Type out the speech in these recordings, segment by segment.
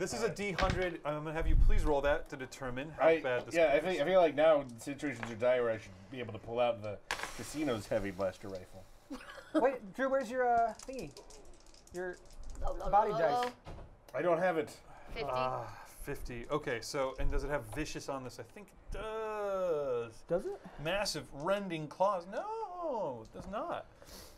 This is a D100. I'm gonna have you please roll that to determine how I, bad this. yeah, I is. think I feel like now situations are dire where I should be able to pull out the casino's heavy blaster rifle. Wait, Drew, where's your uh, thingy? Your Low, low, Body low, dice. low, low. I don't have it. 50. Ah, 50. Okay, so and does it have vicious on this? I think it does. does it? Massive rending claws. No, it does not.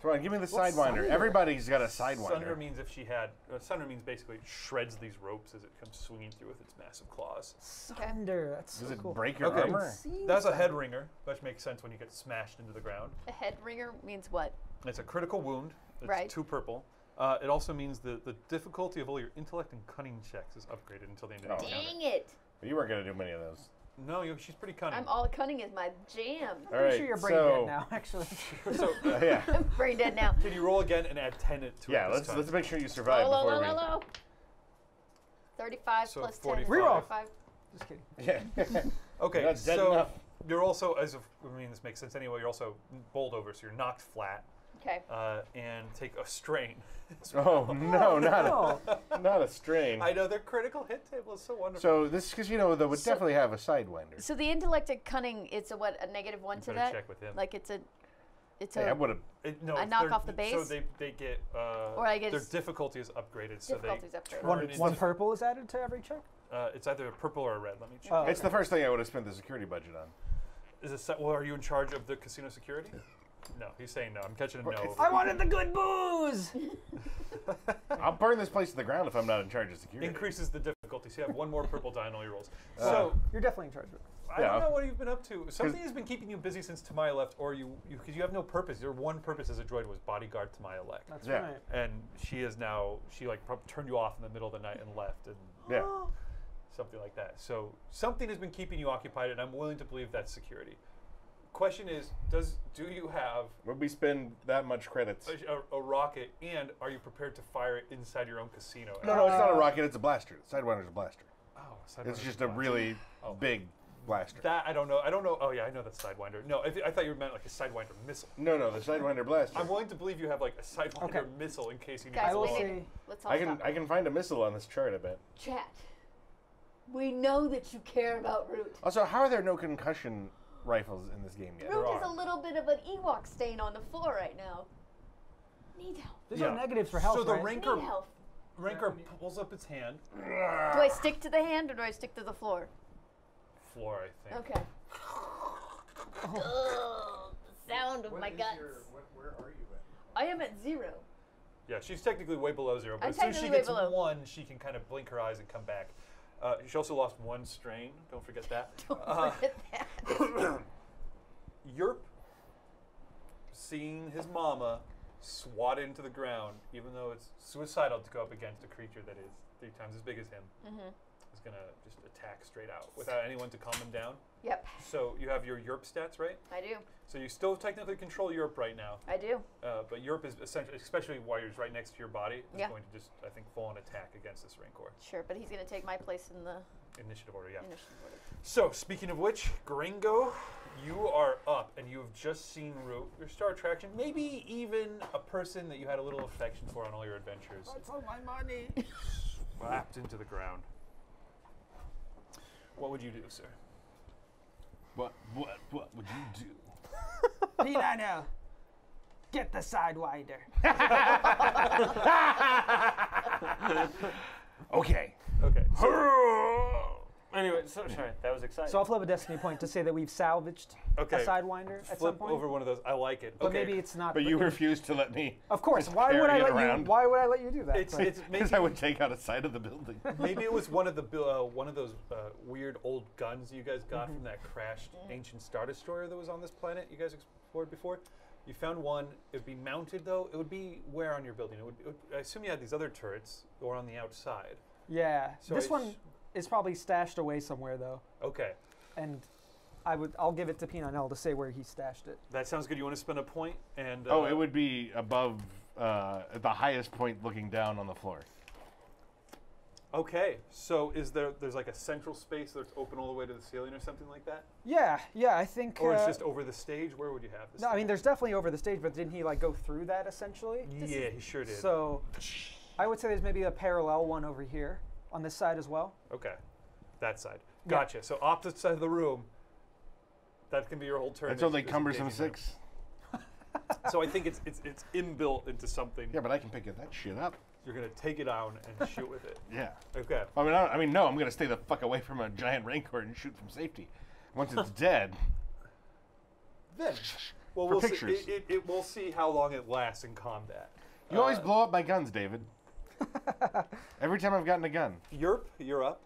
Come on, give me the What's sidewinder. Sunder? Everybody's got a sidewinder. Sunder sidewinder. means if she had. Uh, Sunder means basically it shreds these ropes as it comes swinging through with its massive claws. Sunder. That's Does so it cool. break your Okay. armor? See That's a head ringer, which makes sense when you get smashed into the ground. A head ringer means what? It's a critical wound. It's Right. two purple. Uh, it also means the, the difficulty of all your intellect and cunning checks is upgraded until the end of the Oh. encounter. Dang it. You weren't gonna do many of those. No, you, she's pretty cunning. I'm all cunning is my jam. All Pretty right, sure you're brain so dead now, actually. so, uh, yeah, I'm brain dead now. can you roll again and add 10 to it yeah. Let's time? let's make sure you survive Low, low, before low, low, low. 35 So plus 10 is 45. Reroll. Just kidding. Yeah. Okay, You're dead so enough. you're also, as of, I mean, this makes sense anyway, you're also bowled over, so you're knocked flat Okay. uh, and take a strain. oh no, not No. a, not a strain. I know their critical hit table is so wonderful. So this because you know they would So- definitely have a sidewinder. So the intellect and cunning, it's a what? A negative one You to better that? check with him. Like it's a, it's Hey, a. I would have. It, no, I it's knock their- off the So base? they, they get, uh, Or I get their s- difficulty is upgraded, so they Difficulty's upgraded. turn One, into- one purple is added to every check? Uh, it's either a purple or a red. Let me check. Oh. It's the first thing I would have spent the security budget on. Is it set, well, are you in charge of the casino security? No, he's saying no. I'm catching a no. I wanted the good booze! I'll burn this place to the ground if I'm not in charge of security. Increases the difficulty, so you have one more purple die on all your rolls. Uh, so You're definitely in charge of it. I yeah. don't know what you've been up to. Something has been keeping you busy since Tamaya left, or you because you, have no purpose. Your one purpose as a droid was bodyguard to Tamaya Lek, That's Yeah. right. and she is now she like prob- turned you off in the middle of the night and left, and Yeah. something like that. So something has been keeping you occupied, and I'm willing to believe that's security. Question is, does do you have Would we spend that much credits? a, a, a rocket, and are you prepared to fire it inside your own casino? No, no, it's not a Uh, rocket. It's a blaster. Sidewinder's a blaster. Oh, Sidewinder It's just a blaster. really Oh. big blaster. That I don't know. I don't know. Oh yeah, I know that's Sidewinder. No, I, th- I thought you meant like a Sidewinder missile. No, no, the Sidewinder blaster. I'm willing to believe you have like a Sidewinder Okay. missile in case you need Guys, I will we to need- Let's all I can stop. I can find a missile on this chart. I bet. Chat. We know that you care about Root. Also, how are there no concussion rifles in this game yet? Root There is a little bit of an Ewok stain on the floor right now. Need help. these Yeah. are negatives for health, So the right? Rancor, Need help. Rancor pulls up its hand. Do I stick to the hand or do I stick to the floor? Floor, I think. Okay. Ugh, the sound of my guts. where are you at? I am at zero. Yeah, she's technically way below zero, but I'm as soon as she gets below. one, she can kind of blink her eyes and come back. Uh, she also lost one strain. Don't forget that. Don't Uh, forget that. Yerp, seeing his mama swatted into the ground, even though it's suicidal to go up against a creature that is three times as big as him, Mm-hmm. is gonna just attack straight out without anyone to calm him down. Yep, So you have your Yerp stats, right? I do. So you still technically control Yerp right now, I do. uh, but Yerp is essentially, especially while he's right next to your body, is Yeah. going to just, I think, full on attack against this Rancor. Sure, but he's gonna take my place in the Initiative order, yeah. initiative order. So, speaking of which, Gringo, you are up and you have just seen Root, your star attraction, maybe even a person that you had a little affection for on all your adventures, That's all my money. slapped into the ground. What would you do, sir? What what what would you do? P9L, get the Sidewinder. Okay. Okay. So, Anyway, so sorry, that was exciting. So I'll flip a destiny point to say that we've salvaged Okay. a Sidewinder at some flip point. over one of those. I like it. but okay. maybe it's not. But you refuse to let me. Of course. Why would I carry it let you? Why would I let you do that? It's, But- it's maybe, Because I would take out a side of the building. maybe it was one of the uh, one of those uh, weird old guns you guys got Mm-hmm. from that crashed ancient star destroyer that was on this planet you guys explored before. You found one. It would be mounted though. It would be where on your building? It would, it would. I assume you had these other turrets or on the outside. Yeah. So this one is probably stashed away somewhere though, Okay, and I would. I'll give it to P9L to say where he stashed it. that sounds good. You want to spend a point and. oh, uh, it would be above uh, the highest point, looking down on the floor. Okay, so is there? There's like a central space that's open all the way to the ceiling or something like that, Yeah. Yeah. I think. or it's uh, just over the stage. Where would you have this? No, I mean, there's definitely over the stage, but didn't he like go through that essentially? Yeah, he sure did. So, I would say there's maybe a parallel one over here, on this side as well. Okay, that side. Yeah. Gotcha. So opposite side of the room. That can be your whole turn. That's is- only is cumbersome six. So I think it's it's it's inbuilt into something. Yeah, but I can pick it, that shit up. You're gonna take it down and shoot with it. Yeah. Okay. I mean, I, I mean, no, I'm gonna stay the fuck away from a giant rancor and shoot from safety. Once it's dead, Then, well, For we'll pictures. see. It, it, it, we'll see how long it lasts in combat. you always Uh, blow up my guns, David. Every time I've gotten a gun, Yerp, you're up.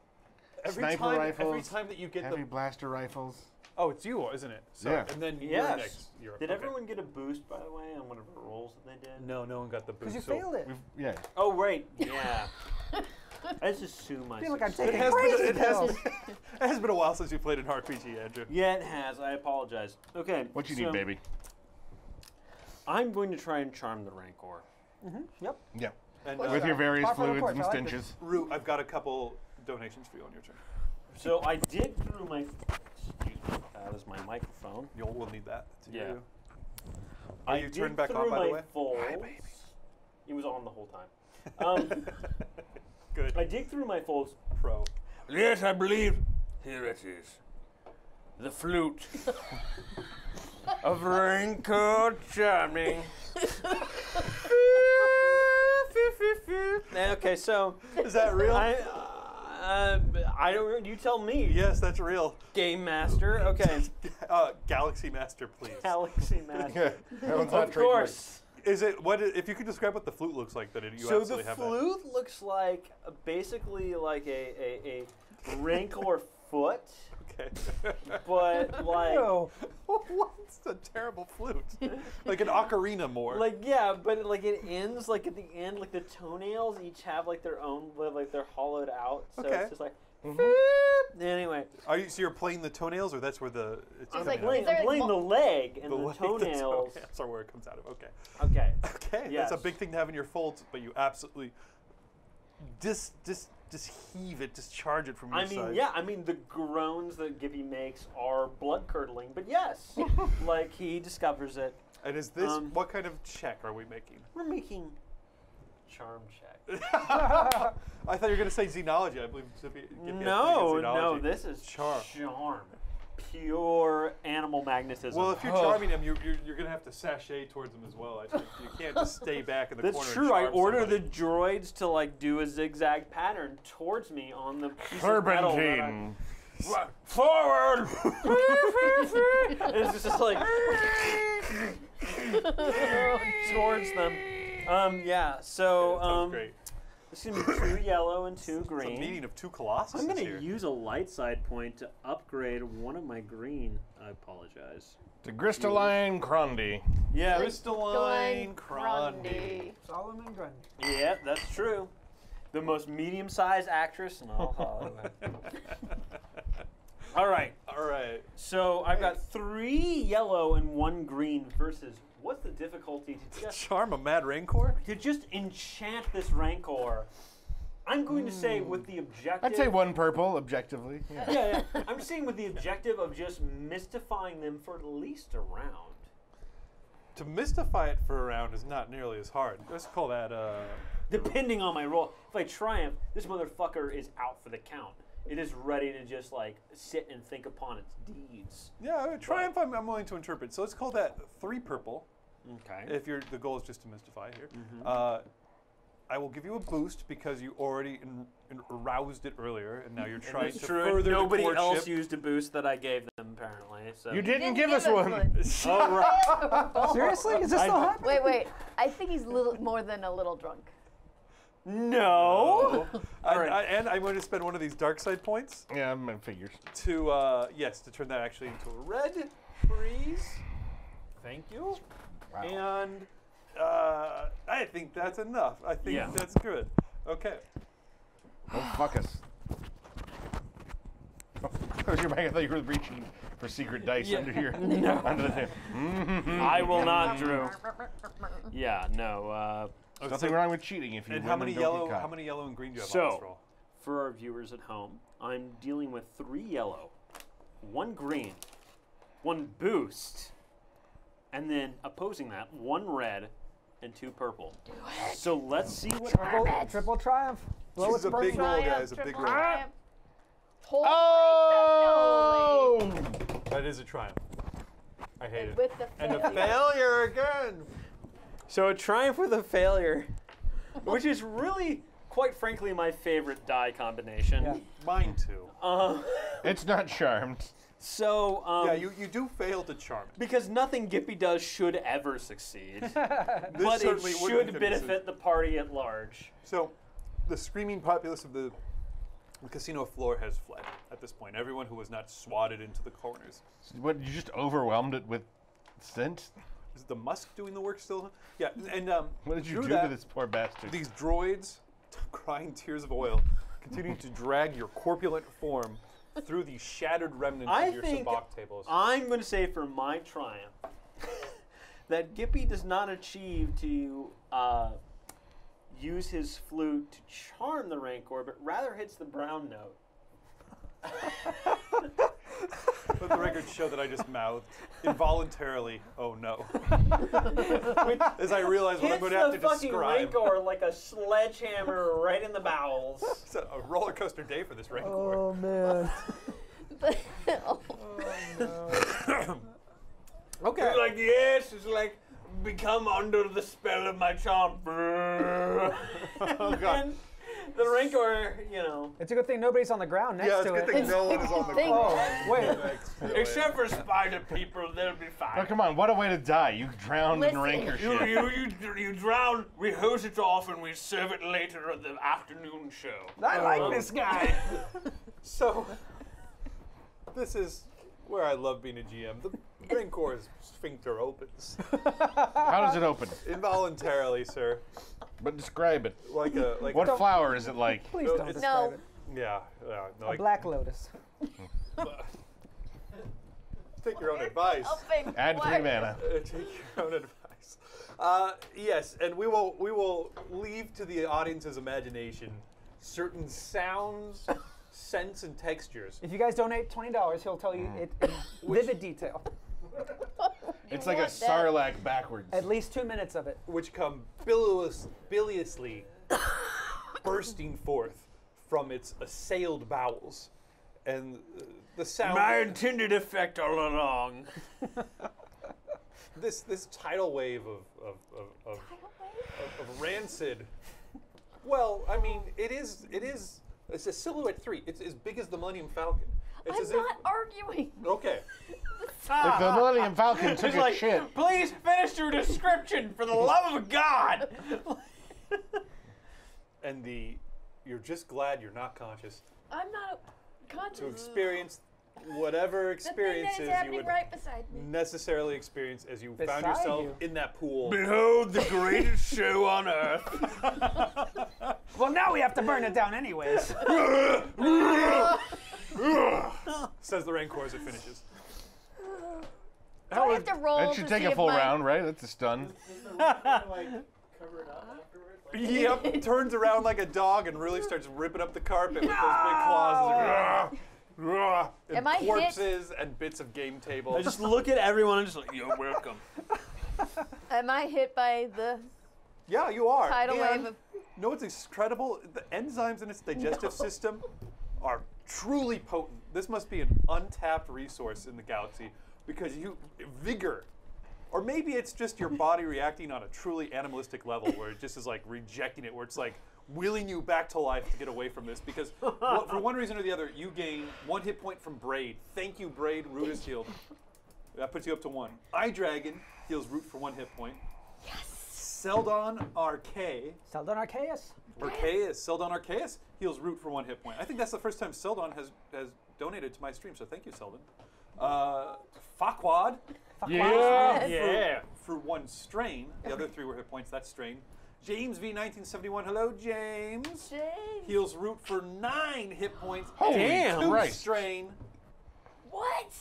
Every Sniper time, every time that you get heavy the blaster rifles. oh, it's you, isn't it? So, Yeah. And then you're Yes. next. Yerp. Did okay. everyone get a boost, by the way, on one of whatever rolls that they did? No, no one got the boost. Because you so failed it. We've, yeah. Oh, right. Yeah. I just assume I I feel like I'm succeeded. taking has been- crazy it has pills. It has been a while since you played an RPG, Andrew. Yeah, it has. I apologize. Okay. What you so need, baby? I'm going to try and charm the Rancor. Mm-hmm. Yep. Yeah. And What's With uh, your various Par fluids and I like this. stenches. Root, I've got a couple donations for you on your turn. So I dig through my. Excuse me. That is my microphone. You'll we'll need that. To Yeah. you. Are I you dig turned back on, by the my way? Folds. It was on the whole time. Um, Good. I dig through my folds. Pro. Yes, I believe. Here it is. The flute of Rancor Charming. Okay, so Is that real? I, uh, I don't. You tell me. yes, that's real. Game master. Okay. Uh, Galaxy Master, please. Galaxy master. that one's not of course. Is it what? If you could describe what the flute looks like, that it, you so the absolutely have So the flute looks like basically like a a, a rancor foot, that. Okay. but like Ew. What's a terrible flute? like an ocarina more. like yeah, but like it ends like at the end, like the toenails each have like their own like they're hollowed out. So Okay. it's just like. Mm-hmm. Anyway, Are you? So you're playing the toenails, or that's where the? It's Just I'm like, coming playing, I'm playing the leg and out. the, leg, toenails. The toenails are where it comes out of. Okay. Okay. Okay. That's a big thing to have in your folds, but you absolutely dis dis just heave it, discharge it from your I mean, side. yeah, I mean, the groans that Gibby makes are blood curdling, but yes, like he discovers it. And is this Um, what kind of check are we making? We're making charm check. I thought you were going to say xenology. I believe Zippy, Gibby has No, no, xenology. this is Charm. charm. Pure animal magnetism. Well, if you're Oh. charming him, you're, you're, you're going to have to sashay towards him as well. I think you can't just stay back in the That's corner. true. I And charm order somebody. the droids to like do a zigzag pattern towards me on the piece of I- Serpentine. Forward! it's just like towards them. Um, yeah. So Yeah, sounds um, great. It's gonna be two yellow and two It's a green. meeting of two colossuses I'm gonna here. use a light side point to upgrade one of my green. I apologize. to Gristaline Crondy. Yeah, Crystalline Crondy. Solomon Grundy. yeah, that's true. The most medium-sized actress in all Hollywood. all right, All right. so I've got three yellow and one green versus what's the difficulty to just Charm a mad rancor? to just enchant this rancor? I'm going to say with the objective. I'd say one purple, objectively. Yeah. Yeah, yeah. I'm saying with the objective of just mystifying them for at least a round. To mystify it for a round is not nearly as hard. Let's call that uh, Depending on my roll, if I triumph, this motherfucker is out for the count. It is ready to just like sit and think upon its deeds. yeah. Triumph. I'm, I'm willing to interpret. So let's call that three purple. Okay. If you're the goal is just to mystify here. Mm-hmm. Uh, I will give you a boost because you already in, in aroused it earlier, and now you're trying to true. further the Nobody else used a boost that I gave them apparently. So You didn't, Didn't give, us one. Oh, right. Seriously? Is this I- still happening? Wait, wait. I think he's little more than a little drunk. No. I, Alright. I, and I'm going to spend one of these dark side points Yeah, I'm in figures. to uh, yes to turn that actually into a red freeze. Thank you. And uh, I think that's enough. I think Yeah. that's good. Okay. Don't fuck us. I was your bag. I thought you were reaching for secret dice Yeah. under here. No. Under the table. Mm-hmm. I will not, Drew. Yeah, no. Uh, Oh, Nothing so- wrong with cheating if you And win how many don't yellow? caught. How many yellow and green do you have on this So, roll? for our viewers at home, I'm dealing with three yellow, one green, one boost, and then opposing that, one red and two purple. Do it. So let's see what Triple, happens. triple triumph. Well, This is a big burn- roll, guys. A big roll. triumph. Holy Oh! That is a triumph. I hate cannoli. it. With the And a failure. failure again. So a triumph with a failure, which is really, quite frankly, my favorite die combination. Yeah. Mine too. Uh, It's not charmed. So um, yeah, you, you do fail to charm. it. because nothing Gippy does should ever succeed, This but it certainly wouldn't should have been benefit the party at large. So, the screaming populace of the, the casino floor has fled at this point. Everyone who was not swatted into the corners. What, you just overwhelmed it with scent? Is the musk doing the work still? Yeah, and um, What did you do that, to this poor bastard? These droids, crying tears of oil, continue to drag your corpulent form through the shattered remnants I of your think sabacc tables. I'm going to say for my triumph that Gippy does not achieve to uh, use his flute to charm the Rancor, but rather hits the brown note. Let the record show that I just mouthed involuntarily. Oh no! As I realize what I'm going to have the to fucking describe. Rancor like a sledgehammer right in the bowels. It's a, a roller coaster day for this rancor. Oh man. oh, okay. like, yes, it's like become under the spell of my charm. oh god. and the Rancor, you know. It's a good thing nobody's on the ground next Yeah, it's to a good it. thing no one is on the Thing. ground. Oh, wait. Except for spider people, they'll be Oh, fine. come on, what a way to die. You drowned in Listen. rancor You, shit. you, you, you drown, we hose it off, and we serve it later at the afternoon show. I like um, this guy. So, this is where I love being a GM. The Rancor's sphincter opens How does it open? involuntarily, sir. But describe it. Like a like. What a, flower is it like? Please don't it's- describe No. it. yeah, yeah. No, A like, black lotus. take your own advice. helping. Add three mana. Uh, take your own advice. Uh, yes, and we will we will leave to the audience's imagination certain sounds, scents, and textures. If you guys donate twenty dollars, he'll tell you it in vivid detail. It's like a that? sarlacc backwards. At least two minutes of it. which come bilious, biliously bursting forth from its assailed bowels. And uh, the sound. My intended effect all along. this this tidal wave of of, of, of, of, of rancid. Well, I mean, it is it is it's a silhouette three. It's as big as the Millennium Falcon. It's I'm as not arguing. okay. If the ah. Millennium Falcon took a like, shit. please finish your description for the love of God. And the you're just glad you're not conscious I'm not conscious. to experience whatever the thing that experiences you would right beside me. necessarily experience as you found yourself you. in that pool. Behold the greatest show on earth. Well, now we have to burn it down anyways. Says the Rancor as it finishes. Do I have to roll That should to take see a if full my- round, right? That's a stun. Yep, turns around like a dog and really starts ripping up the carpet with those big claws. And, and Am I hit? corpses and bits of game I table. just look at everyone and just like, you're welcome. Am I hit by the yeah, you are. tidal And wave of? You know what's incredible? The enzymes in its digestive system are truly potent. This must be an untapped resource in the galaxy because you vigor, or maybe it's just your body reacting on a truly animalistic level where it just is like rejecting it, where it's like willing you back to life to get away from this. Because wha- for one reason or the other, you gain one hit point from Braid. Thank you, Braid. Root is healed. That puts you up to one. Eye Dragon heals Root for one hit point. Yes Seldon Arcade Seldon Arceus. Arceus, Seldon Arceus heals root for one hit point. I think that's the first time Seldon has, has donated to my stream, so thank you, Seldon. Uh, Farquad Yeah. Yeah. for one strain. The other three were hit points. That's strain. James V1971. Hello, James. James. Heals root for nine hit points. Holy and two Christ. strain. What?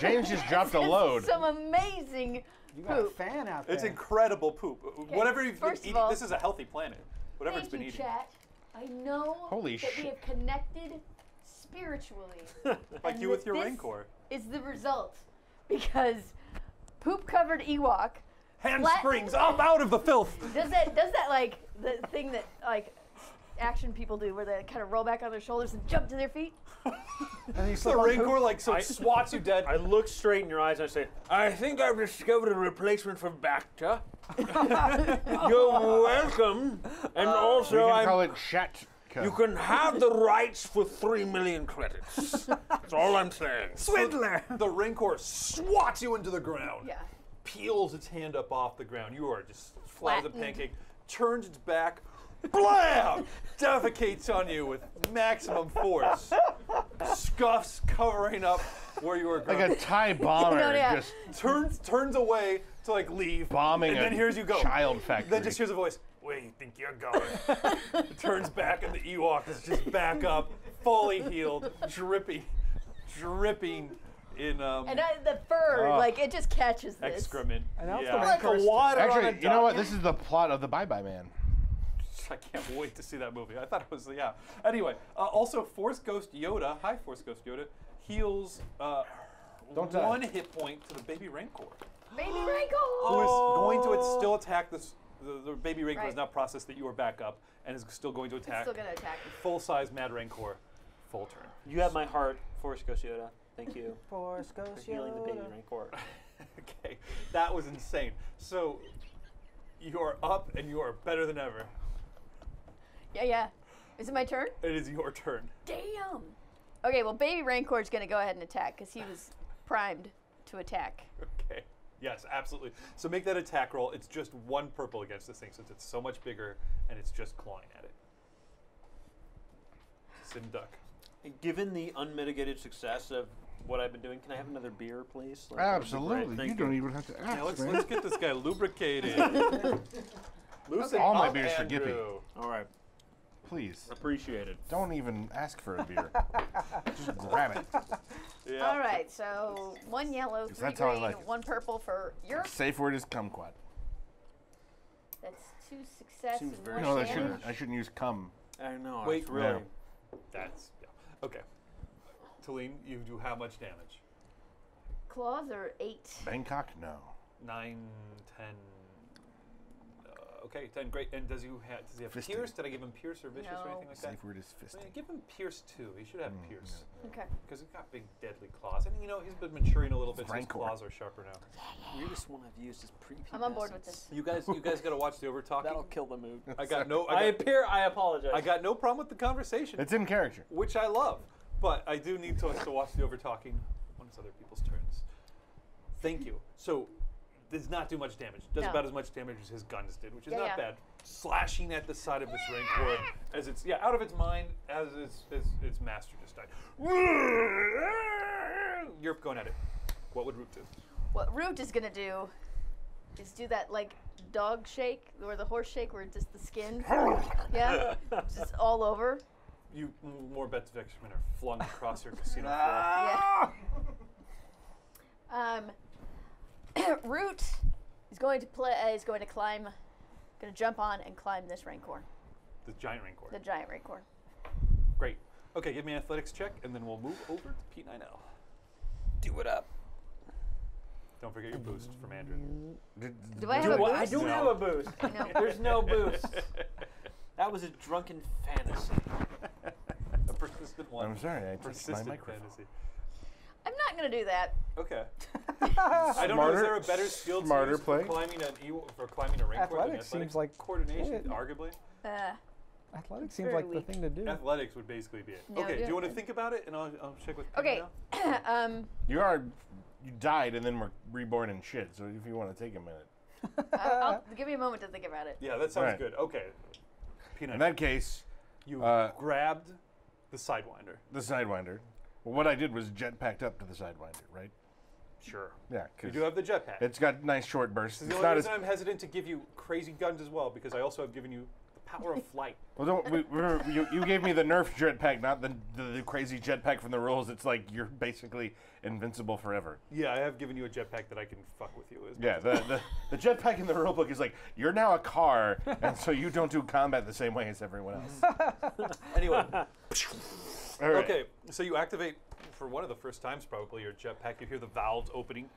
James just dropped a load. Some amazing You got a poop. fan out there. It's incredible poop. Whatever you've been first of eating, all- this is a healthy planet. Whatever Thank it's been you, eating. chat. I know Holy that we shit. have connected spiritually. Like and you that with your this Rancor. Is the result because poop-covered Ewok Hand Flat- springs up out of the filth. does that does that like the thing that like action people do, where they kind of roll back on their shoulders and jump to their feet. And then you The Rancor like so I- swats you dead. I look straight in your eyes and I say, I think I've discovered a replacement for Bacta. You're welcome. And Uh, also, We can I'm, call it Shat. You can have the rights for three million credits. That's all I'm saying. Swindler. The Rancor swats you into the ground. Yeah. Peels its hand up off the ground. You are just flat as a pancake. Turns its back. Blam! Defecates on you with maximum force. Scuffs covering up where you were Like a Thai bomber No, yeah. just turns turns away to like leave. bombing and a then here's you go. child factory. Then just hears a voice. Where you think you're going? Turns back and the Ewok is just back up, fully healed, dripping, dripping in um, And I, the fur, Oh. like it just catches this. excrement. And now it's yeah. the like a Rancor. water on a Actually, you know what? This is the plot of the Bye Bye Man. I can't wait to see that movie. I thought it was yeah. Anyway, uh, also Force Ghost Yoda, hi Force Ghost Yoda, heals uh, Don't die. one hit point to the baby Rancor, Baby Rancor. who is going to it- still attack this. The, the baby Rancor has Right. not processed that you are back up and is still going to It's attack. still gonna attack. Full size Mad Rancor, full turn. You have my heart, Force Ghost Yoda. Thank you Force for Ghost healing the baby Yoda. Rancor. okay, that was insane. So you are up and you are better than ever. Yeah, yeah. Is it my turn? It is your turn. Damn. Okay, well, Baby Rancor's gonna go ahead and attack because he was primed to attack. Okay. Yes, absolutely. So make that attack roll. It's just one purple against this thing since it's so much bigger and it's just clawing at it. Sin duck. Given the unmitigated success of what I've been doing, can I have another beer, please? Like, that would be great. Absolutely. Thank You don't even have to ask, Yeah, let's, man. let's get this guy lubricated. Loosen All my up, beers for Gippy. Andrew. All right, Please, appreciate it. don't even ask for a beer. Just grab it. Yeah. All right, so one yellow, three that's how I green, like it. one purple for your. Safe word is kumquat. That's two success Seems and very one No, I damage. shouldn't. I shouldn't use cum. I know. Wait, it's really. no. That's yeah. Okay. Talene, you do how much damage? Claws are eight. Bangkok? No. Nine, ten. Okay, ten. Great. And does you ha- does he have Fisted. pierce? Did I give him pierce or vicious or anything like that? Safe word is I fisting. mean, give him pierce too. He should have Mm, pierce Okay. because he's got big, deadly claws. And you know he's been maturing a little bit. So his Rancor. claws are sharper now. Weirdest one I've used is pre. I'm on board with this. You guys, you guys got to watch the over talking. That'll kill the mood. I got no. I I got, appear. I apologize. I got no problem with the conversation, It's in character. which I love. But I do need to, us to watch the over talking when it's other people's turns. Thank you. So does not do much damage. Does No. about as much damage as his guns did, which is Yeah, not yeah. bad. Slashing at the side of this rancor as it's yeah out of its mind as its its, its master just died. You're going at it. What would Root do? What Root is gonna do is do that like dog shake or the horse shake where just the skin, yeah, just all over. You more bets of excrement are flung across your casino floor. Yeah. Um, Root is going to play. Uh, is going to climb, going to jump on and climb this rancor, The giant rancor. the giant rancor. Great. Okay, give me an athletics check, and then we'll move over to P9L. do it up. Don't forget your boost from Andrew. Did- Do I have Do a what? I boost? don't No. have a boost. No. There's no boost. That was a drunken fantasy. A persistent one. I'm sorry, I touched my microphone. fantasy. I'm not going to do that. Okay. I don't know. Is there a better skill to smarter use for climbing an e- for climbing a rancor than Athletics seems like- coordination, yeah. arguably. Uh, Athletics seems like weak. the thing to do. Athletics would basically be it. No, okay. do Do you want to think about it, and I'll, I'll check with. okay. P9L? um, You are. You died and then were reborn in shit. So if you want to take a minute, I'll, I'll give me a moment to think about it. Yeah, that sounds Right. good. Okay. P9. in that case, you uh, grabbed the sidewinder. the sidewinder. Well, what I did was jetpacked up to the sidewinder, right? Sure. Yeah, You do have the jetpack. it's got nice short bursts. This is the It's only not as reason I'm hesitant to give you crazy guns as well, because I also have given you the power of flight. Well, don't, we, we're, you, you gave me the Nerf jetpack, not the, the, the crazy jetpack from the rules. It's like you're basically invincible forever. Yeah, I have given you a jetpack that I can fuck with you. As Yeah, the, the, the jetpack in the rulebook is like, you're now a car, and so you don't do combat the same way as everyone else. Anyway, All right. okay, so you activate for one of the first times probably your jetpack. You hear the valves opening,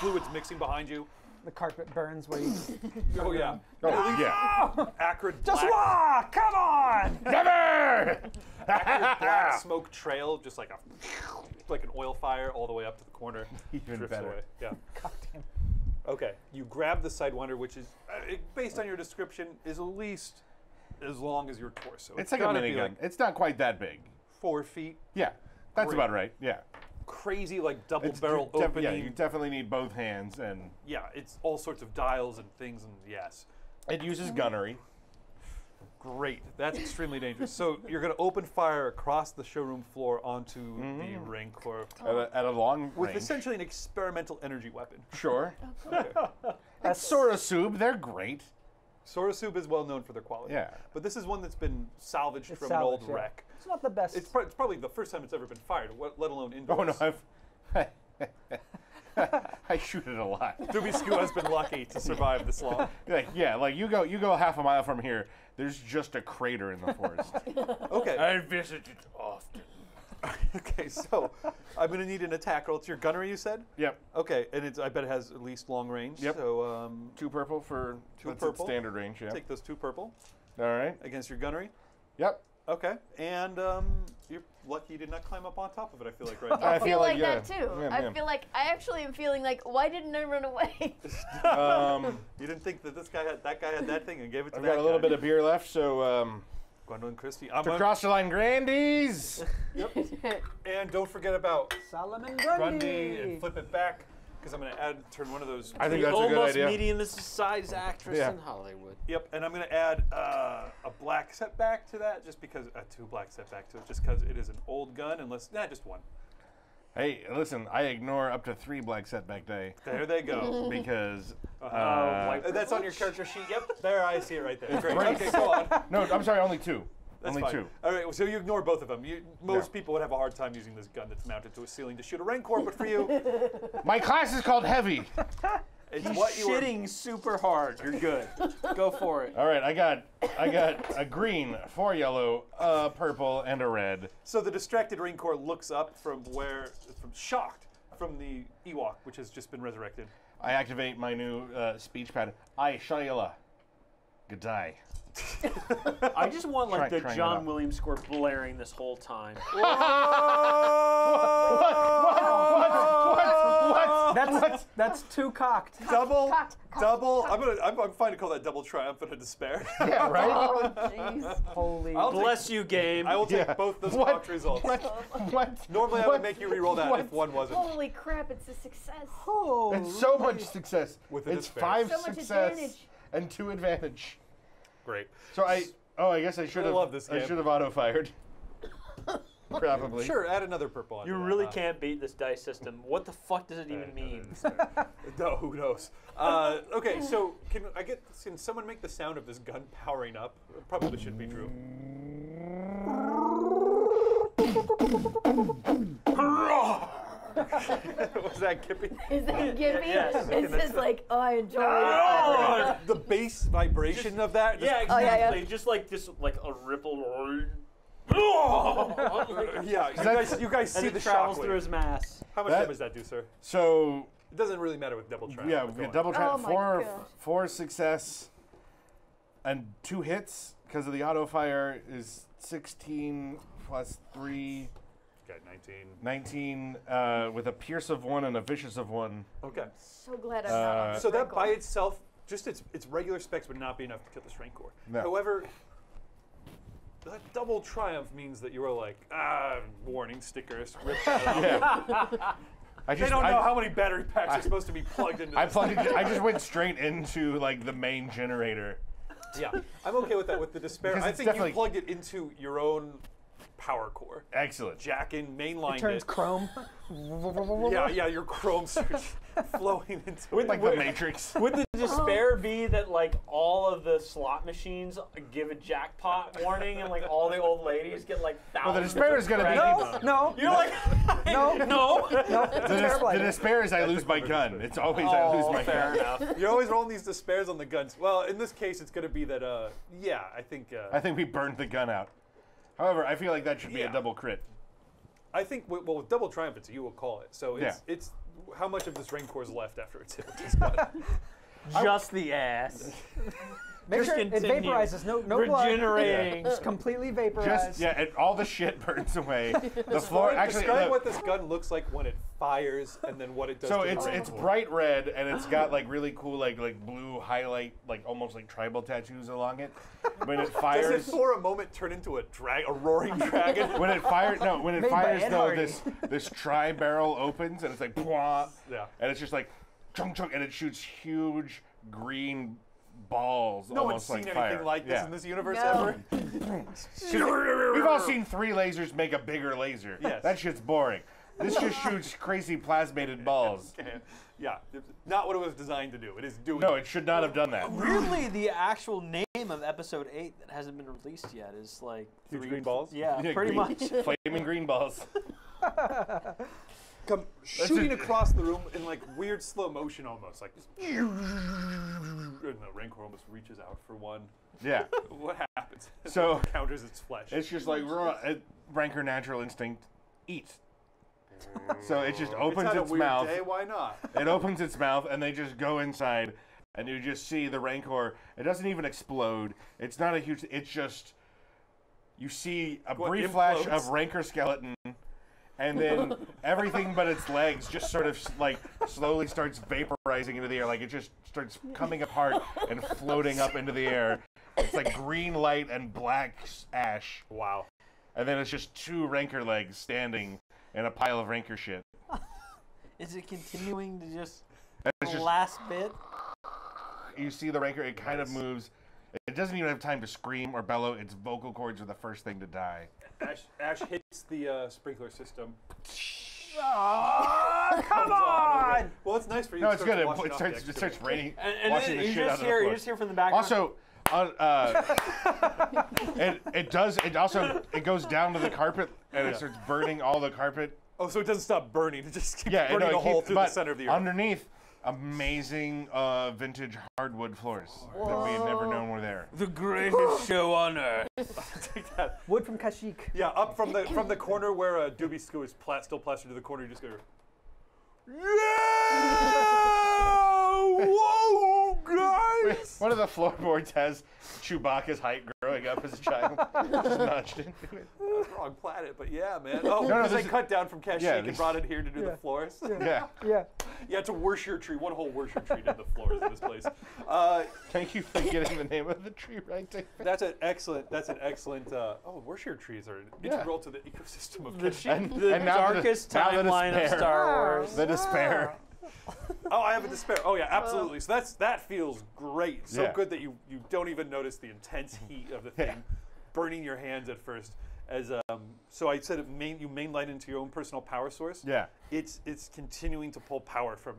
fluids mixing behind you. the carpet burns where you. Oh yeah. Oh, yeah. Acrid Just black, walk! Come on! Never! acrid black smoke trail, just like a like an oil fire all the way up to the corner. Even drifts better. away. Yeah. God damn. Okay. You grab the sidewinder, which is, uh, based on your description, is at least as long as your torso. It's like a gotta be minigun. like it's not quite that big. four feet. Yeah, that's Great. about right. Yeah. Crazy, like double It's barrel def- opening. Yeah, you definitely need both hands, and yeah, it's all sorts of dials and things, and yes. it uses gunnery. Great. That's extremely dangerous. So you're going to open fire across the showroom floor onto the mm-hmm. Rancor At a, at a long with range. essentially an experimental energy weapon. Sure. Okay. That's SoroSuub. They're great. SoroSuub is well known for their quality. Yeah. But this is one that's been salvaged It's from salvaged, an yeah. old wreck. It's not the best. It's, pro- it's probably the first time it's ever been fired, what, let alone indoors. Oh no, I've. I shoot it a lot. Dubisku has been lucky to survive this long. Like yeah, like you go you go half a mile from here. There's just a crater in the forest. Okay. I visit it often. okay, so I'm going to need an attack roll. It's your gunnery, you said? yep. Okay, and it's, I bet it has at least long range. Yep. So um, Two purple for Two that's its purple. standard range. Yeah. take those two purple All right. against your gunnery. Yep. Okay, and um, you're lucky you did not climb up on top of it. I feel like right now. I I feel, feel like, like, yeah. that too. Yeah, I yeah. feel like I actually am feeling like why didn't I run away? Um, you didn't think that this guy had that guy had that thing and gave it to me? I've that got a little guy. bit of beer left, so um, Gwendoline Christie. I'm to on- cross the line, Grandies. Yep. and don't forget about Solomon Grundy Grundy. and flip it back because I'm going to add turn one of those. I think that's a good idea. almost idea. medium-sized actress Yeah. in Hollywood. Yep, and I'm going to add uh, a black setback to that, just because uh, two black setback to it, just because it is an old gun. Unless, nah, just one. Hey, listen, I ignore up to three black setback day There they go. because. Uh, Uh, that's on your character sheet. Yep, there I see it right there. Great. Great. Okay, go on. no, I'm sorry, only two. That's only fine. two. All right, so you ignore both of them. You, most Yeah. people would have a hard time using this gun that's mounted to a ceiling to shoot a rancor, but for you, My class is called heavy. it's He's what you were. shitting super hard. You're good. Go for it. All right, I got I got a green, four yellow, a purple, and a red. So the distracted rancor looks up from where, from shocked from the Ewok, which has just been resurrected. I activate my new uh, speech pattern. I Shayla. Good day. I just want like Try- the trying it John out. Williams score blaring this whole time. What? What? That's that's too cocked. double, Cocked, cocked, double. I'm gonna. I'm, I'm fine to call that double triumphant of despair. Yeah, right? oh jeez. Holy. I'll take- Bless you, game. I will take Yeah. both those What? cocked results. What? What? Normally, I would make you re-roll that What? if one wasn't. Holy crap! It's a success. Holy. It's so much success. With a it's despair. five So much success advantage. and two advantage. Great. So I. Oh, I guess I should I have. love this I should have auto fired. Probably. Sure, add another purple. You to that. really Uh, can't beat this dice system. What the fuck does it even mean? No, who knows? Uh, okay, so can I get? Can someone make the sound of this gun powering up? Probably should be Drew. Was that Kippy? Is that Gippy? yes. It's just like, oh, I enjoy it. the bass vibration of that. Yeah, just- Oh, yeah, exactly. yeah. Just like this, like a ripple. yeah. You guys, you guys see the travels shockwave. through his mass. How much That- damage does that do, sir? So It doesn't really matter with double triumph. yeah, but we go get double trap Oh my four gosh. four success and two hits because of the auto fire is 16 plus 3 Got 19. 19 uh, with a pierce of 1 and a vicious of 1 Okay. So glad I'm not Uh, on So that Rancor. by itself, just its its regular specs would not be enough to kill this Rancor. No. However, that double triumph means that you were like, ah, warning stickers. Rip that out. yeah I They don't I, know how many battery packs are supposed to be plugged into. I plugged it, I just went straight into like the main generator Yeah, I'm okay with that. With the despair, Because I think you plugged it into your own power core. excellent Jack in mainline It turns it. chrome. Yeah, yeah, your chrome surge flowing into it. like the matrix Would the despair be that like all of the slot machines give a jackpot warning and like all the old ladies get like well thousands? the despair of is going to be? No, no, You're like no, no. no. It's a the, des- terrible the idea. despair is I lose my gun. It's always I lose Oh, my fair gun. enough. You're always rolling these despairs on the guns. Well, in this case, it's going to be that. Uh, yeah, I think. Uh, I think we burned the gun out. However, I feel like that should be Yeah. a double crit. I think w- well with double triumph, it's you will call it. So it's Yeah. it's how much of this Rancor is left after it's hit with this gun. just the ass. Make Just sure it vaporizes. No, no blood. Regenerating. Just completely vaporized. Just yeah, and all the shit burns away. The floor actually. Describe the- what this gun looks like when it fires, and then what it does. so to it's the it's bright red and it's got like really cool like like blue highlight like almost like tribal tattoos along it. When it fires, Does it fires, for a moment turn into a drag, a roaring dragon? when it fires, no, when it Made fires though, Hardy. this this tri barrel opens and it's like Pwah, Yeah. and it's just like chunk chunk and it shoots huge green balls no one's almost seen like anything fire. like this Yeah. in this universe No. ever. We've all seen three lasers make a bigger laser. Yes. That shit's boring. This just shoots crazy plasmated balls. yeah, it's not what it was designed to do. It is doing. No, it should not have done that. Weirdly, the actual name of episode eight that hasn't been released yet is like Huge three- green balls? Yeah, Yeah, pretty green- much. Flaming green balls. Come shooting across the room in like weird slow motion almost like and the rancor almost reaches out for one Yeah. what happens So- It counters its flesh It's just like it, Rancor natural instinct, eats. So it just it's opens its weird mouth. day why not It opens its mouth, and they just go inside, and you just see the Rancor. It doesn't even explode. It's not a huge. It's just you see a What, brief flash of Rancor skeleton, and then everything but its legs just sort of like slowly starts vaporizing into the air. Like it just starts coming apart and floating up into the air. It's like green light and black ash, wow and then it's just two Rancor legs standing in a pile of Rancor shit. Is it continuing to just And the just last bit? you see the rancor, it kind of moves. It doesn't even have time to scream or bellow. Its vocal cords are the first thing to die. Ash, ash hits the uh, sprinkler system Oh, come on on! well it's nice for you No, it's good. It, it starts. next It starts raining, And, and washing then the you shit out just of the hear, you just hear from the background. Also, uh, uh, it, it does. It also it goes down to the carpet and it starts burning all the carpet. oh so it doesn't stop burning it just keeps Yeah, burning no, a it hole through the but center of the earth underneath. Amazing uh, vintage hardwood floors that we had never known were there. the greatest show on earth. Take that. Wood from Kashyyyk. Yeah, up from the from the corner where uh, Doobie Scoo is pla- still plastered to the corner, you just go. Yeah! Whoa, guys! One of the floorboards has Chewbacca's height growing up as a child. Just notched into it. Wrong planet, but yeah, man. Oh, no, because they is- cut down from Kashyyyk yeah, and brought it here to do Yeah. the floors. Yeah. Yeah. yeah, it's a wroshyr tree. One whole wroshyr tree did the floors of this place. Uh, Thank you for getting the name of the tree right there. that's an excellent. That's an excellent. Uh, oh, wroshyr trees are integral to the ecosystem of The, Kashyyyk. And- the and now the- darkest now the timeline of. Star Wars. The despair. Oh, I have a despair. Oh yeah, absolutely. So that's that feels great. So Yeah. good that you you don't even notice the intense heat of the thing burning your hands at first. As um, so I said, it main you mainline into your own personal power source. Yeah. It's it's continuing to pull power from.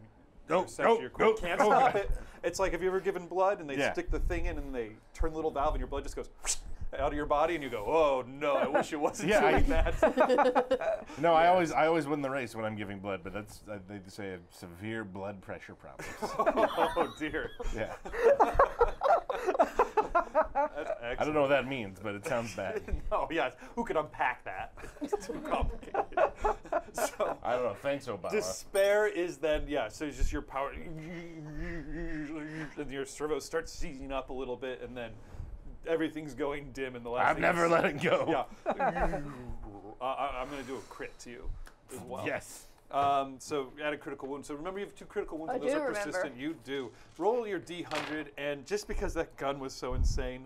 No, your section of no, your core. no, Can't no. stop it. It's like have you ever given blood and they Yeah. stick the thing in and they turn the little valve and your blood just goes out of your body and you go, oh no, I wish it wasn't Yeah, I- doing that. No, I always I always win the race when I'm giving blood, but that's uh, they say a severe blood pressure problems. oh dear. yeah. That's. I don't know what that means, but it sounds bad. no, yes. Who could unpack that? It's too complicated. so I don't know. Thanks, Obama. despair is then yeah. So it's just your power, and your servo starts seizing up a little bit, and then everything's going dim. in the last I'm thing never is- letting go. Yeah. uh, I, I'm gonna do a crit to you as well. Yes. Um, so add a critical wound. So remember, you have two critical wounds, I and those do are remember. persistent. You do. Roll your D100, and just because that gun was so insane,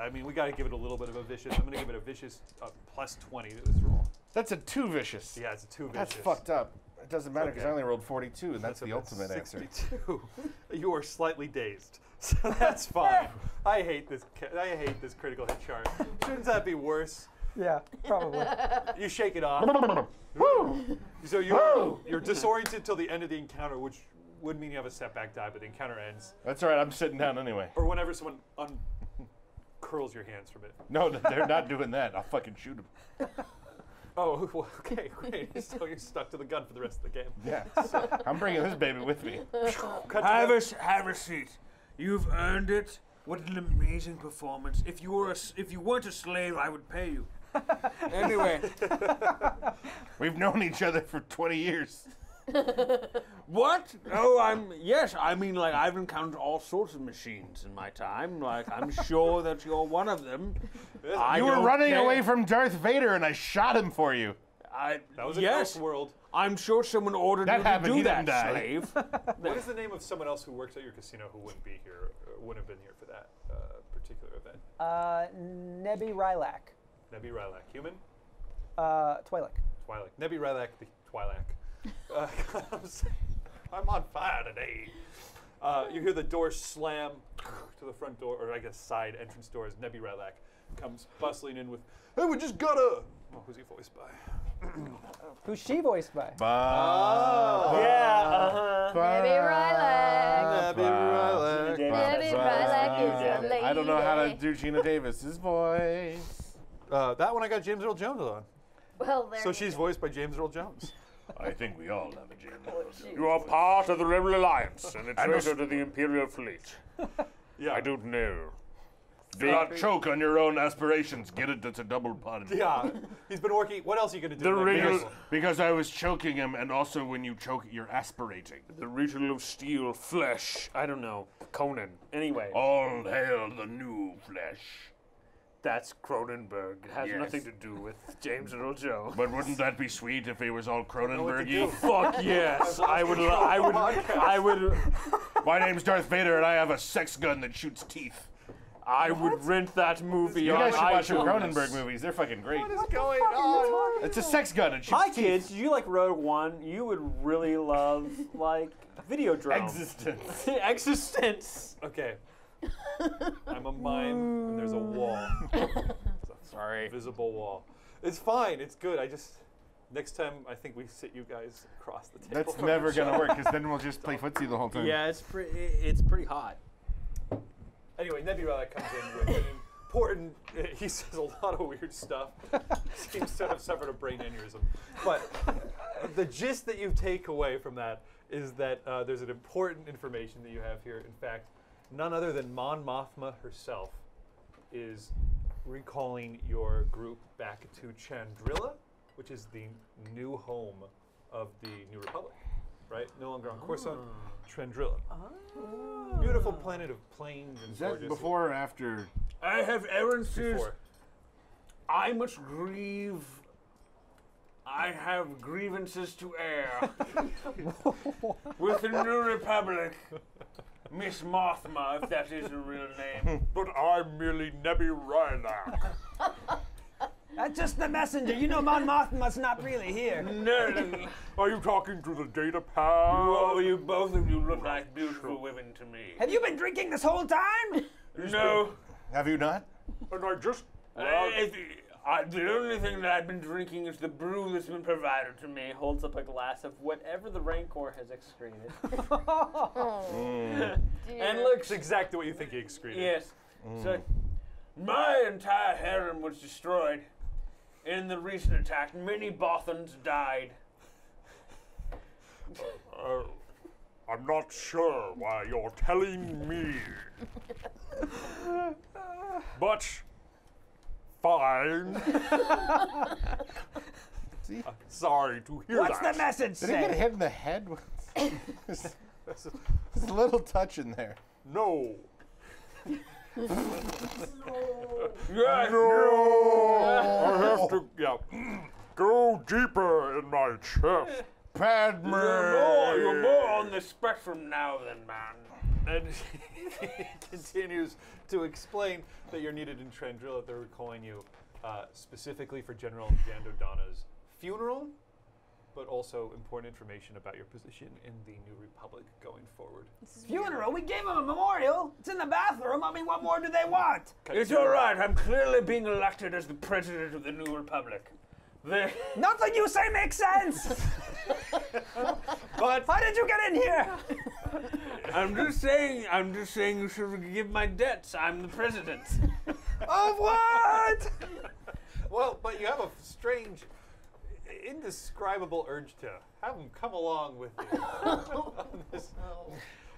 I mean, we got to give it a little bit of a vicious. I'm gonna give it a vicious uh, plus 20 to this roll. That's a two vicious. Yeah, it's a two vicious. That's fucked up. It doesn't matter because Okay. I only rolled 42, and that's, So the ultimate answer. 62. you are slightly dazed, so that's fine. I hate this. I hate this critical hit chart. Shouldn't that be worse? Yeah, probably. You shake it off. So you're, you're disoriented till the end of the encounter, which would mean you have a setback die, but the encounter ends. That's all right. I'm sitting down anyway. Or whenever someone un- curls your hands from it. No, they're not doing that. I'll fucking shoot them. Oh, well, okay, great. so you're stuck to the gun for the rest of the game. Yeah. I'm bringing this baby with me. Cut Have the- a, s- have a seat. You've earned it. What an amazing performance. If you were a, s- if you weren't a slave, I would pay you. anyway, We've known each other for 20 years. What? Oh, I'm yes. I mean, like I've encountered all sorts of machines in my time. Like I'm sure that you're one of them. I You were running care. away from Darth Vader, and I shot him for you. I, That was a yes. yes. world. I'm sure someone ordered That you happened, to he do that, didn't die. slave. What is the name of someone else who works at your casino who wouldn't be here, uh, wouldn't have been here for that uh, particular event? Uh, Nebi Rylak. Nebi Rylak. Human? Uh, Twi'lek. Twi'lek. Nebi Rylak the Twi'lek. Uh, I'm, s- I'm on fire today. Uh, you hear the door slam to the front door, or I guess side entrance door as Nebi Rylak comes bustling in with, Hey, we just got a. Oh, who's he voiced by? Who's she voiced by? Ba- Yeah, uh-huh. Maybe Rylak. Nebi Rylak. Nebi Rylak is a I don't know how to do Geena Davis's voice. Uh, that one I got James Earl Jones on. Well, there So she's go. voiced by James Earl Jones. I think we all have a James She- You are part of the Rebel Alliance and a I know- traitor to the Imperial fleet. Yeah. I don't know. Do not uh, choke on your own aspirations. Get it? That's a double pun. Yeah. He's been working. What else are you going to do? The next regular- year? Because I was choking him, and also when you choke, you're aspirating. The ritual of steel flesh. I don't know. Conan. Anyway, All hail the new flesh. that's Cronenberg. It has Yes. nothing to do with James Earl Jones. But wouldn't that be sweet if he was all what to. Cronenbergy? Fuck yes. I would. lo- I would. I would. My name's Darth Vader, and I have a sex gun that shoots teeth. I would rent that movie You on guys should watch some iTunes. Cronenberg movies. They're fucking great. What is going on? It's a sex gun. It shoots Hi, teeth. kids. Did you like Rogue One? You would really love like Videodrome. Existence. Existence. Okay. I'm a mime, and there's a wall. Sorry. Visible wall. It's fine. It's good. I just next time I think we sit you guys across the table. That's never gonna work, because then we'll just play footsie the whole time. Yeah, it's pretty. It's pretty hot. Anyway, Nebula comes in with an important. He says a lot of weird stuff. Seems to have suffered a brain aneurysm. But the gist that you take away from that is that uh, there's an important information that you have here. In fact, none other than Mon Mothma herself is recalling your group back to Chandrila, which is the new home of the New Republic. Right? No longer on Coruscant, ah. Chandrila. Ah. Beautiful planet of plains and Is that gorgeous. before or after? I have errands Before. I must grieve. I have grievances to air with the New Republic. Miss Mothma, if that is her real name. But I'm merely Nebi Rylak. That's just the messenger. You know Mon Mothma's not really here. No, Are you talking to the data you, pal? you both of you look like beautiful women to me. Have you been drinking this whole time? No, Have you not? And I just. Uh, uh, I- I- uh, the only thing that I've been drinking is the brew that's been provided to me. Holds up a glass of whatever the Rancor has excreted. Oh, and looks. Exactly what you think he excreted. Yes. Mm. So, my entire harem was destroyed in the recent attack. Many Bothans died. Uh, I'm not sure why you're telling me. but. Fine. See? Uh, sorry to hear What's the that. message Did he get hit in the head? There's there's a little touch in there. No. Yes. I have to. Yeah. Go deeper in my chest. Padme. You're more, you're more on the spectrum now than man. And he continues to explain that you're needed in Trandrilla. They're calling you uh, specifically for General Jan Dodonna's funeral, but also important information about your position in the New Republic going forward. Funeral? We gave him a memorial. It's in the bathroom. I mean, what more do they want? It's all right. I'm clearly being elected as the president of the New Republic. There, Nothing you say makes sense. But How did you get in here? I'm just saying. I'm just saying you should forgive my debts. I'm the president. Of what? well, but you have a strange, indescribable urge to have him come along with you.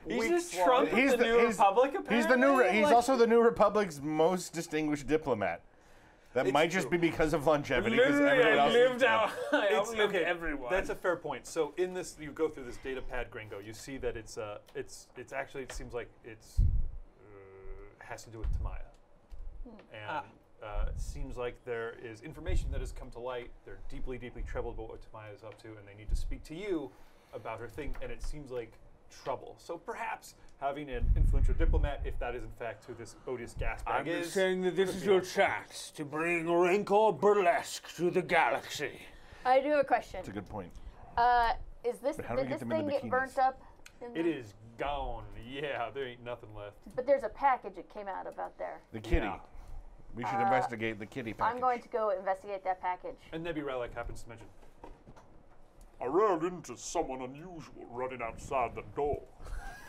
He's weeks just Trump long- of the, New Republic, apparently. He's the new. Re- he's Like- also the new Republic's most distinguished diplomat. That It's might just true. be because of longevity. 'cause Literally, everyone I else is lived dead. out. I It's- outlived okay, everyone. That's a fair point. So in this, you go through this data pad gringo. You see that it's uh, it's it's actually it seems like it's uh, has to do with Tamaya, and uh, it seems like there is information that has come to light. They're deeply, deeply troubled about what Tamaya is up to, and they need to speak to you about her thing. And it seems like trouble. So perhaps having an influential diplomat, if that is in fact who this odious gas bag I'm is, just saying that this is your chance to bring Rancor Burlesque to the galaxy. I do have a question. That's a good point. Uh, is this But how do we did this them thing get bikinis? burnt up? in It gone. Yeah, there ain't nothing left. But there's a package that came out about there. The kitty. Yeah. We should Uh, investigate the kitty package. I'm going to go investigate that package. And Nebi Relic happens to mention. I ran into someone unusual running outside the door.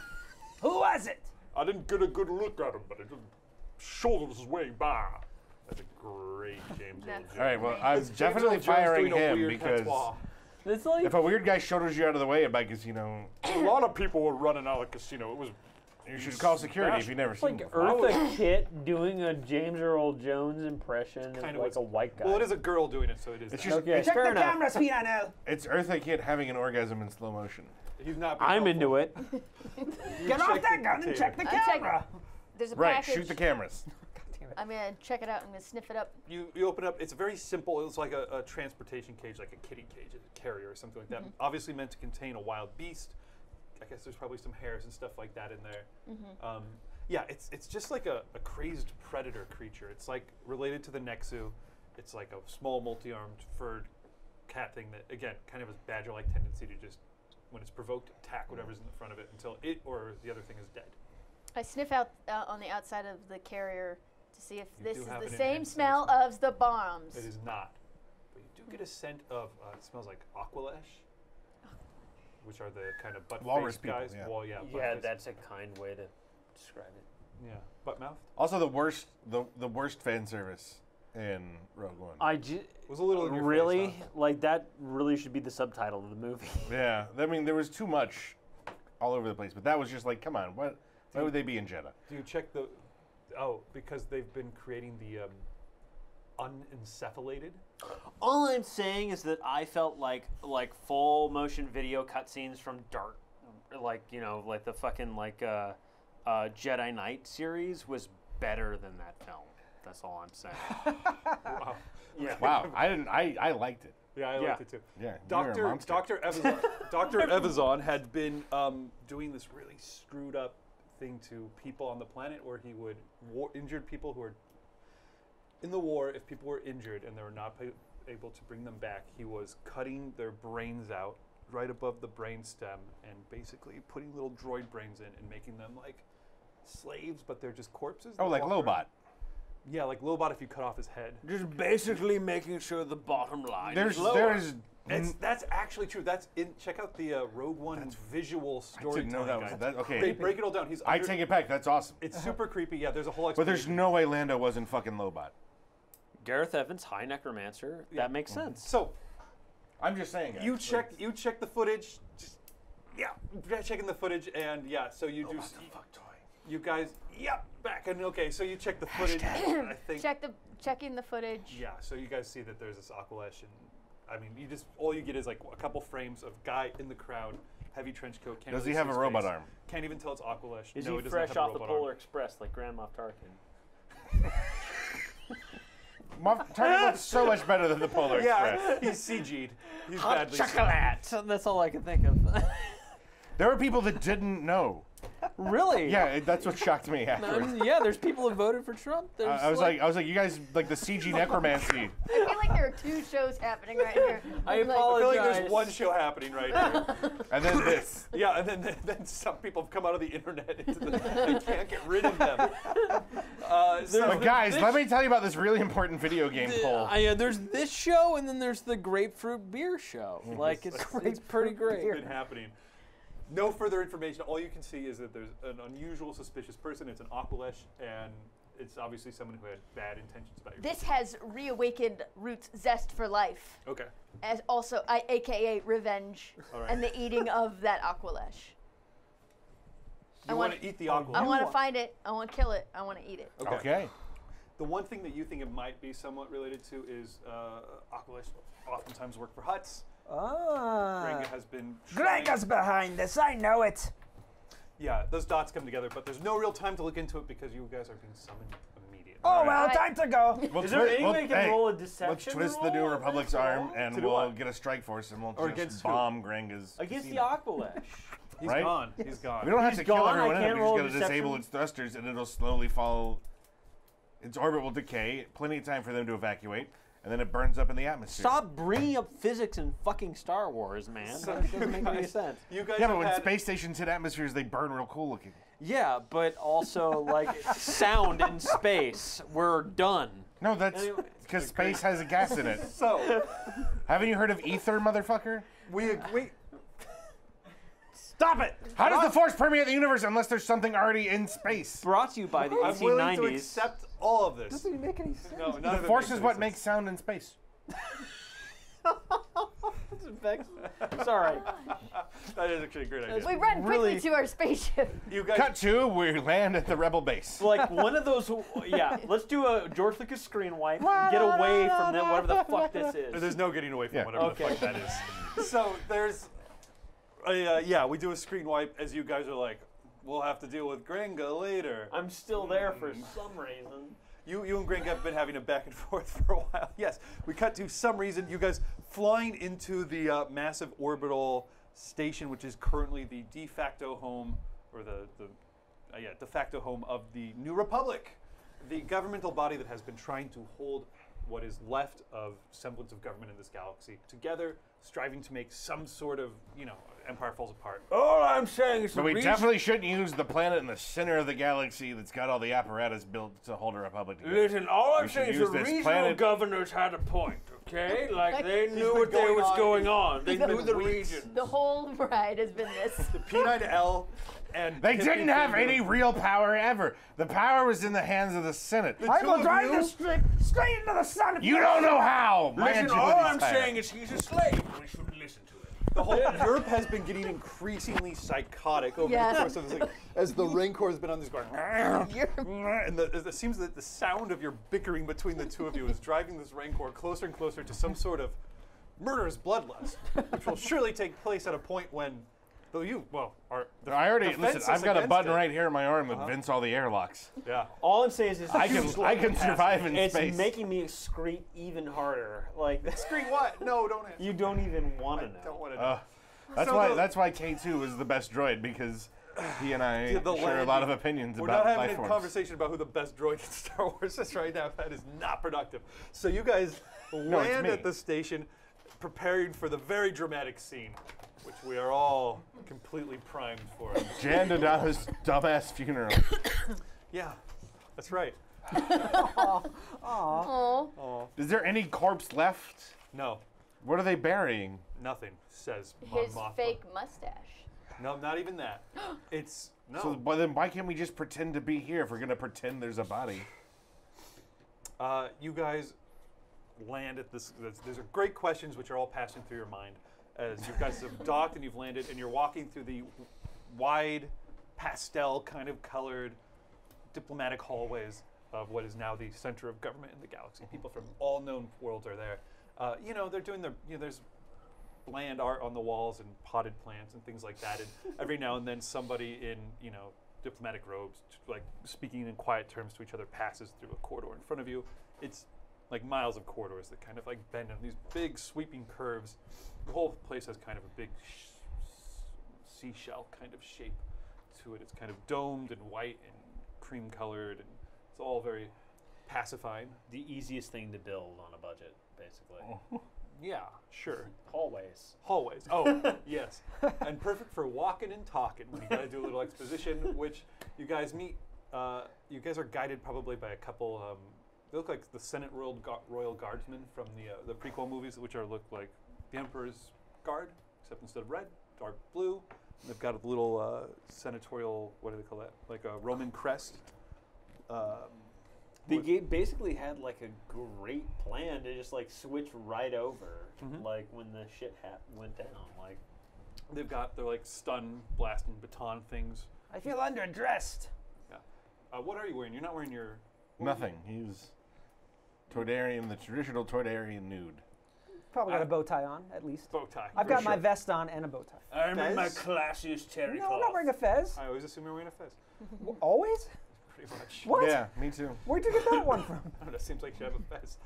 Who was it? I didn't get a good look at him, but it just shoulders his way by. That's a great James Earl That's Jones. All right, well, I'm It's definitely firing him because. It's like if a weird guy shoulders you out of the way at my casino, a lot of people were running out of the casino. It was you should call security if you've never seen like him before. Eartha Kitt doing a James Earl Jones impression of Kinda like was- a white guy. well, it is a girl doing it, so it is. It's that. just Okay, it's, Check fair the enough. cameras, Piano. it's Eartha Kitt having an orgasm in slow motion. He's not. being I'm helpful. into it. Get off check that the gun and table. check the I'm checking. camera. There's a Right, package. shoot the cameras. I'm gonna check it out. I'm gonna sniff it up. You, you open it up. It's very simple. It's like a, a transportation cage, like a kitty cage, a carrier or something like that. Mm-hmm. Obviously meant to contain a wild beast. I guess there's probably some hairs and stuff like that in there. Mm-hmm. Um, yeah, it's it's just like a, a crazed predator creature. It's like related to the Nexu. It's like a small, multi-armed, furred cat thing that, again, kind of has badger-like tendency to just, when it's provoked, attack whatever's in the front of it until it or the other thing is dead. I sniff out uh, on the outside of the carrier to see if You this is the same smell of the bombs. It is not. But you do get a scent of, uh, it smells like aqualish, which are the kind of butt Walrus face people, guys. yeah. Well, yeah. Yeah, butt-face. that's a kind way to describe it. Yeah. Butt mouth? Also, the worst, the the worst fan service in Rogue One. I ju- Was a little in your face, really huh? like that. Really should be the subtitle of the movie. yeah, I mean there was too much all over the place, but that was just like, come on, what? Why would they be in Jedha? Do you check the? Oh, because they've been creating the um, unencephalated. All I'm saying is that I felt like like full motion video cutscenes from Dark, like you know, like the fucking like uh, uh, Jedi Knight series was better than that film. That's all I'm saying. Wow. yeah. Wow, I didn't, I, I liked it. Yeah, I Yeah. liked it too. Yeah, Doctor. Doctor Evazan, Doctor Evazan had been um, doing this really screwed up thing to people on the planet, where he would war injured people who were in the war. If people were injured and they were not pa- able to bring them back, he was cutting their brains out right above the brain stem and basically putting little droid brains in and making them like slaves, but they're just corpses. Oh, like walk around. Lobot. Yeah, like Lobot if you cut off his head. Just basically making sure the bottom line There's is lower. there's It's, that's actually true. That's in. Check out the uh, Rogue One visual story. I didn't know that was that. Okay, They break it all down. He's. I take it back. That's awesome. It's super creepy. Yeah, there's a whole. But there's no way Lando wasn't fucking Lobot. Gareth Evans, High Necromancer. Yeah. That makes mm-hmm. sense. So I'm just saying. you check. You check the footage. Just, yeah, checking the footage, and yeah. So you oh, do. s- You guys. Yep. Back and okay. So you check the footage. I think. Check the checking the footage. Yeah. So you guys see that there's this Aqualish, and I mean, you just all you get is like a couple frames of guy in the crowd, heavy trench coat. Can't Does really he have a robot face. arm? Can't even tell it's Aqualish. Is no, he it does not fresh have off the robot arm. Polar Express like Grand Moff Tarkin? Tarkin looks so much better than the Polar Express. He's CG'd. He's Hot badly chocolate. That's all I can think of. There were people that didn't know. Really? Yeah, that's what shocked me afterwards. Um, yeah, there's people who voted for Trump. I, I was like, I was like, you guys like the CG necromancy. I feel like there are two shows happening right here. I I'm I feel like there's one show happening right here. And then this. yeah, and then, then then some people have come out of the internet into the, they can't get rid of them. Uh, so, But guys, let me tell you about this really important video game Uh, poll. I, uh, there's this show, and then there's the grapefruit beer show. Like it's it's pretty great. it's been happening. No further information. All you can see is that there's an unusual, suspicious person. It's an Aqualish, and it's obviously someone who had bad intentions about your. This has reawakened Root's zest for life, Okay. as also, I, aka revenge, All right. and the eating of that Aqualish. I You want wanna- eat the Aqualish. I want to find it. I want to kill it. I want to eat it. Okay. Okay. The one thing that you think it might be somewhat related to is uh, Aqualish oftentimes work for Hutts. Ah. Grenga has been. trying- Grenga's behind this. I know it. Yeah, those dots come together, but there's no real time to look into it because you guys are being summoned immediately. Oh well, time to go. We'll Is there twi- any we'll- way you can hey, roll a Let's deception twist the New Republic's arm and To we'll what? get a strike force and we'll Or just against who? bomb Grenga's. against the casino. Aqualish. He's right? gone. He's gone. We don't have He's to kill gone, I everyone in it. We just got to deception? disable its thrusters and it'll slowly fall. Its orbit will decay. Plenty of time for them to evacuate, and then it burns up in the atmosphere. Stop bringing up physics in fucking Star Wars, man. So That doesn't make any sense. You guys Yeah, but when space stations hit atmospheres, they burn real cool looking. Yeah, but also like sound in space. We're done. No, that's Anyway, because space has a gas in it. So Haven't you heard of ether, motherfucker? we we Stop it. How does the force permeate the universe unless there's something already in space? Brought to you by the I'm willing to 1890s. accept all of this. Doesn't make any sense. No, none The of force is what sense. makes sound in space. Sorry. That is actually a great idea. We run quickly Really- to our spaceship. You guys, Cut to we land at the rebel base. Like one of those. Yeah, let's do a George Lucas screen wipe. and Get away from that. Whatever the fuck this is. there's no getting away from Yeah. whatever Okay. the fuck that is. so there's, uh, yeah, we do a screen wipe as you guys are like, we'll have to deal with Gringa later. I'm still there for some reason. You, you and Gringa have been having a back and forth for a while. Yes, we cut to some reason you guys flying into the uh, massive orbital station, which is currently the de facto home, or the, the uh, yeah, de facto home of the New Republic, the governmental body that has been trying to hold what is left of semblance of government in this galaxy together, striving to make some sort of, you know, empire falls apart. All I'm saying is But the we reason- definitely shouldn't use the planet in the center of the galaxy that's got all the apparatus built to hold a republic together. Listen, all I'm We should saying is use the this regional planet- governors had a point, okay? Like they knew what they going was on- going on. They he's knew the weeks. region. The whole ride has been this. The P9L and They Pippin didn't have Finger- any real power ever. The power was in the hands of the Senate. I two will of drive this straight straight into the sun. You don't know how. My Listen, all is I'm higher. saying is he's a slave. We shouldn't listen to him. The whole Europe has been getting increasingly psychotic over Yeah. the course of this thing, as the Rancor has been on this going, and the, it seems that the sound of your bickering between the two of you is driving this Rancor closer and closer to some sort of murderous bloodlust, which will surely take place at a point when, though you, well, are the I already defenseless listen. I've got a against button it. right here in my arm that vents all the airlocks. Yeah. All I'm saying is, it's I can I can survive in space. It's space. making me excrete even harder. Like Screen what? No, don't answer. you don't even want to I know. don't want to know. Uh, that's So why the- that's why K two is the best droid because he and I Yeah, the share a land- lot of opinions about life forms. We're about not having a forms. conversation about who the best droid in Star Wars is right now. That is not productive. So you guys it's land me. at the station, preparing for the very dramatic scene, which we are all completely primed for. Jan Dodonna's dumbass funeral. yeah, that's right. Oh, Is there any corpse left? No, What are they burying? nothing. Says Mon his Mothma. fake mustache. No, not even that. It's no. So, but then why can't we just pretend to be here if we're gonna pretend there's a body? Uh, you guys land at this. There's, there's great questions which are all passing through your mind as you guys have docked and you've landed and you're walking through the wide, pastel kind of colored diplomatic hallways of what is now the center of government in the galaxy. People from all known worlds are there. Uh, you know, they're doing their. You know, there's bland art on the walls and potted plants and things like that. And every now and then, somebody in you know diplomatic robes, like speaking in quiet terms to each other, passes through a corridor in front of you. It's like miles of corridors that kind of like bend in these big sweeping curves. The whole place has kind of a big sh- seashell kind of shape to it. It's kind of domed and white and cream colored, and it's all very pacifying. The easiest thing to build on a budget, basically. Yeah, sure. Hallways. Hallways. Oh, yes. And perfect for walking and talking when you got to do a little exposition, which you guys meet. Uh, you guys are guided probably by a couple. Um, they look like the Senate Royal, Gu- Royal Guardsmen from the uh, the prequel movies, which are look like the Emperor's Guard, except instead of red, dark blue. And they've got a little uh, senatorial. What do they call that? Like a Roman crest. Um, They What- basically had like a great plan to just like switch right over, Mhm. like when the shit hat went down. Like they've got their like stun blasting baton things. I feel underdressed. Uh, what are you wearing? You're not wearing your Nothing. He was Toydarian, the traditional Toydarian nude. Probably got a bow tie on, at least. Bow tie. I've for got my vest on and a bow tie. I'm in my Fez? classiest terry No, I'm not wearing a fez. I always assume you're wearing a fez. Always? Pretty much. What? Yeah, me too. Where'd you get that one from? I don't know. Seems like you have a fez.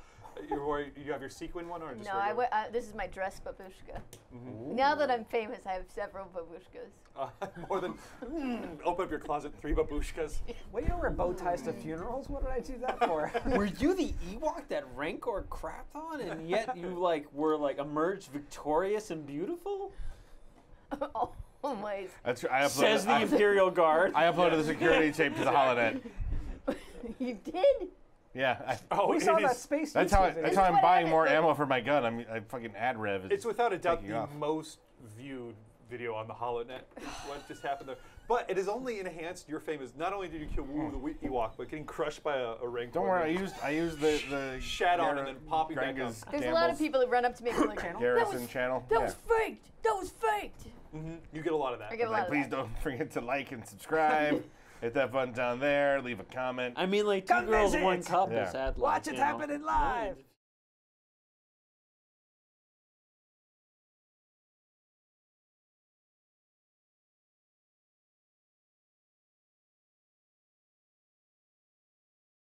You're wearing, you have your sequin one or just No, I wear, uh, this is my dress babushka. Mhm. Now that I'm famous, I have several babushkas. Uh, more than mm, open up your closet, three babushkas. Well, you don't wear bow ties to funerals. What did I do that for? Were you the Ewok that Rancor crapped on, and yet you like were like emerged victorious and beautiful? Always. That's true. I uploaded. Says the I, Imperial Guard. I uploaded the security tape to the holonet. you did? Yeah, I, Oh, we saw is- that space. that's how. I, that's how I'm buying more like- ammo for my gun. I'm I fucking ad rev. Is It's without a doubt the off. most viewed video on the HoloNet. is what just happened there? But it has only enhanced your fame. As not only did you kill Wu the Wee- Ewok, but getting crushed by a, a Rancor. Don't worry. I used I used the the Shat on and then popping back Grenga's up. There's a lot of people that run up to me and be like, that Garrison was, channel. that yeah. was faked. That was faked. hmm You get a lot of that. I get a lot Like, of please that. don't forget to like and subscribe. Hit that button down there. Leave a comment. I mean, like two Come girls, visit. one cup Yeah. is had. Watch like, it you know, happening live. millions of